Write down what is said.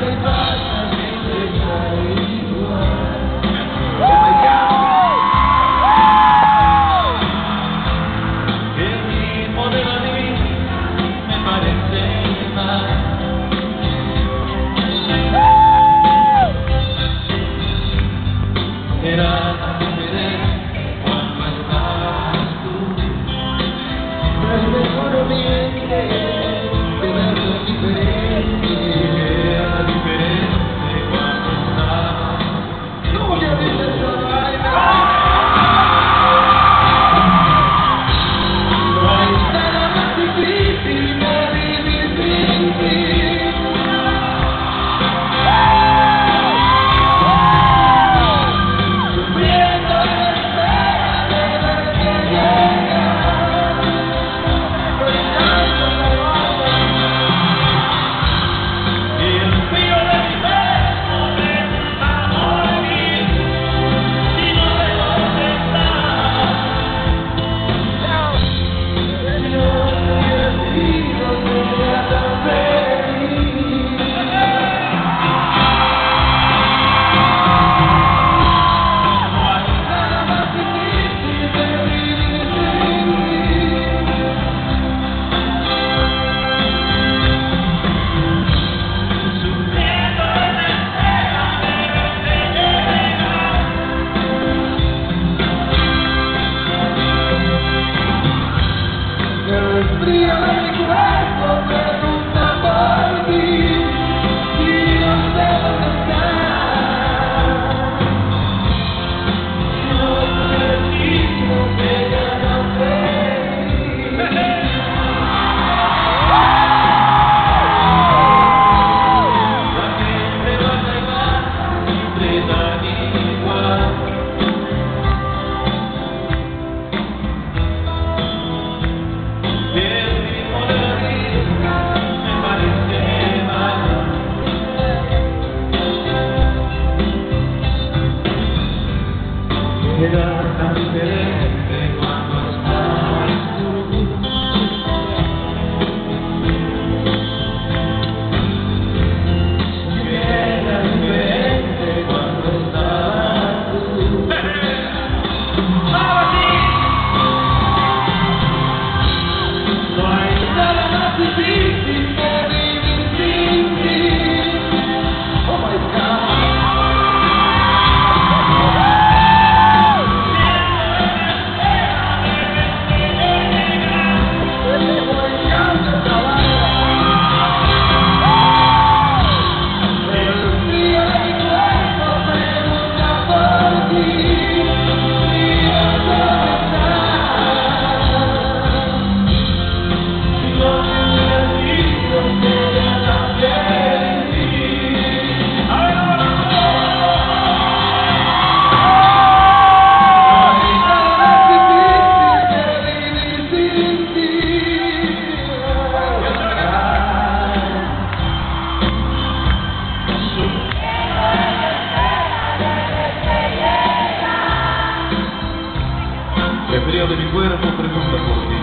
Goodbye. De mi cuerpo pregunta por ti.